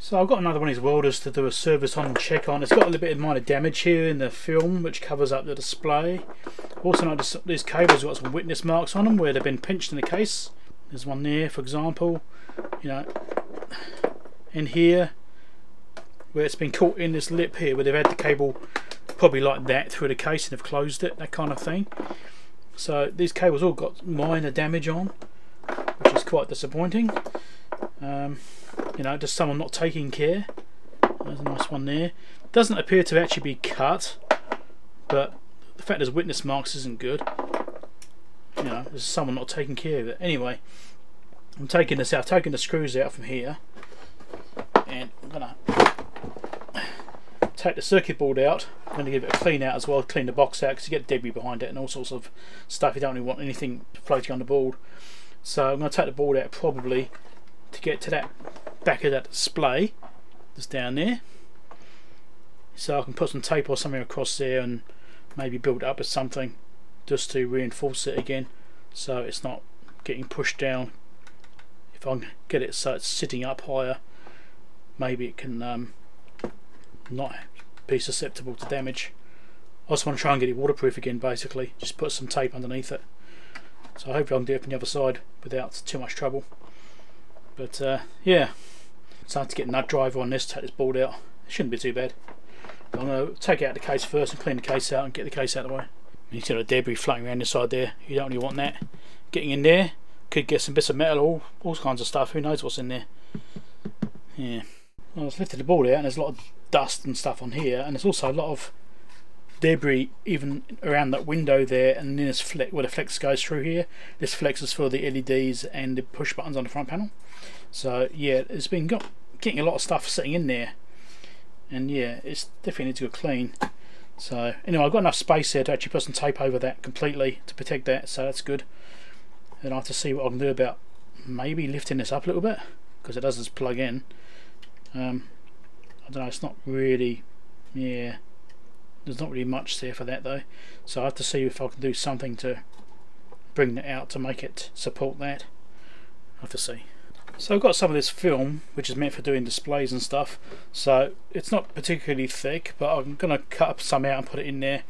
So I've got another one of these welders to do a service on and check on. It's got a little bit of minor damage here in the film which covers up the display. Also notice these cables got some witness marks on them where they've been pinched in the case. There's one there for example. You know, in here where it's been caught in this lip here where they've had the cable probably like that through the case and have closed it, that kind of thing. So these cables all got minor damage on which is quite disappointing. Um, you know, just someone not taking care. There's a nice one there. Doesn't appear to actually be cut, but the fact there's witness marks isn't good. You know, there's someone not taking care of it. Anyway, I'm taking this out, taking the screws out from here, and I'm gonna take the circuit board out. I'm going to give it a clean out as well, clean the box out because you get debris behind it and all sorts of stuff. You don't really want anything floating on the board. So I'm going to take the board out probably to get to that back of that display that's down there. So I can put some tape or something across there and maybe build up as something just to reinforce it again so it's not getting pushed down. If I can get it so it's sitting up higher maybe it can um, not be susceptible to damage. I just want to try and get it waterproof again basically. Just put some tape underneath it. So hopefully I can do it from the other side without too much trouble but uh, yeah I to get nut driver on this, take this board out. It shouldn't be too bad. I'm going to take out the case first and clean the case out and get the case out of the way. You see the debris floating around inside there. You don't really want that. Getting in there, could get some bits of metal, all, all kinds of stuff. Who knows what's in there. Yeah. Well, I have lifted the board out and there's a lot of dust and stuff on here and there's also a lot of debris even around that window there and then this flex where the flex goes through here. This flex is for the LEDs and the push buttons on the front panel. So yeah it's been got getting a lot of stuff sitting in there. And yeah it's definitely needs to go clean. So anyway I've got enough space there to actually put some tape over that completely to protect that so that's good. And I have to see what I can do about maybe lifting this up a little bit because it does just plug in. Um, I don't know it's not really yeah there's not really much there for that though. So I have to see if I can do something to bring that out to make it support that. I have to see. So I've got some of this film which is meant for doing displays and stuff. So it's not particularly thick but I'm going to cut up some out and put it in there.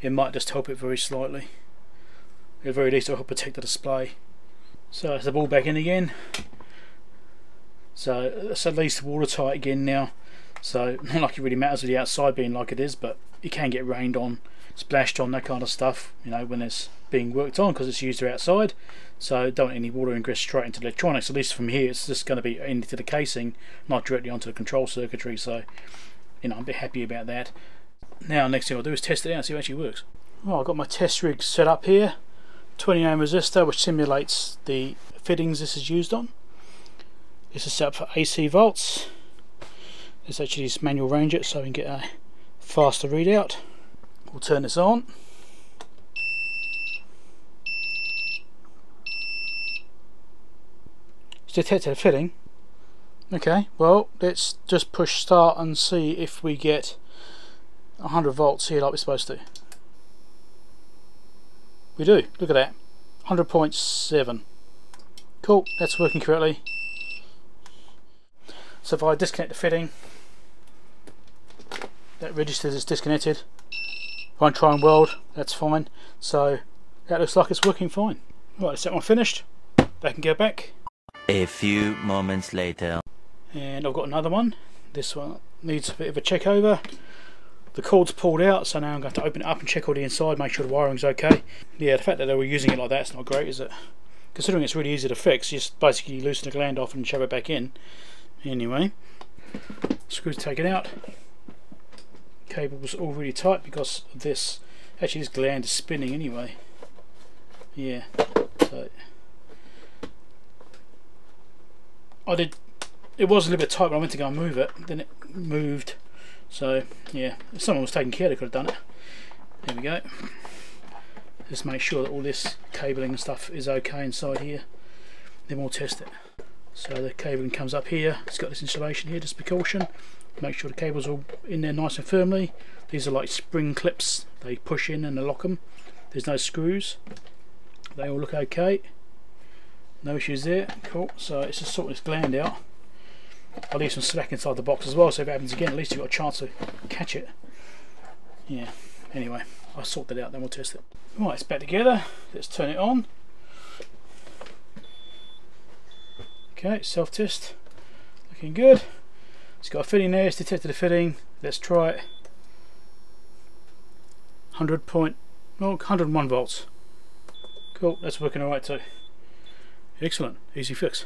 It might just help it very slightly. At very least it'll help protect the display. So it's the ball back in again. So it's at least watertight again now so not like it really matters with the outside being like it is but it can get rained on, splashed on, that kind of stuff, you know, when it's being worked on because it's used outside. So don't want any water ingress straight into the electronics. At least from here, it's just going to be into the casing, not directly onto the control circuitry. So, you know, I'm a bit happy about that. Now, next thing I'll do is test it out and see if it actually works. Well, I've got my test rig set up here. 20 ohm resistor, which simulates the fittings this is used on. This is set up for AC volts. This actually is manual range it so we can get a faster readout. We'll turn this on. It's detected a fitting. Okay, well let's just push start and see if we get 100 volts here like we're supposed to. We do, look at that. 100.7. Cool, that's working correctly. So if I disconnect the fitting, that registers is disconnected. If I try and weld that's fine. So that looks like it's working fine. Right set one finished? Back and go back. A few moments later. And I've got another one. This one needs a bit of a check over. The cord's pulled out so now I'm going to open it up and check all the inside make sure the wiring's okay. Yeah the fact that they were using it like that is not great is it? Considering it's really easy to fix just basically loosen the gland off and shove it back in anyway screws taken out. Cable's all really tight because this actually this gland is spinning anyway. Yeah so I did it was a little bit tight when I went to go and move it then it moved. So yeah if someone was taking care they could have done it. There we go. Just make sure that all this cabling and stuff is okay inside here. Then we'll test it so the cabling comes up here. It's got this insulation here just precaution. Make sure the cables are in there nice and firmly. These are like spring clips. They push in and lock them there's no screws. They all look okay. No issues there. Cool. So it's just sorting this gland out. I'll leave some slack inside the box as well so if it happens again at least you've got a chance to catch it. Yeah, anyway, I'll sort that out then we'll test it. Right, it's back together. Let's turn it on. Okay, self-test. Looking good. It's got a fitting there, it's detected a fitting. Let's try it. 100 point, no, 101 volts. Cool, that's working alright too. Excellent, easy fix.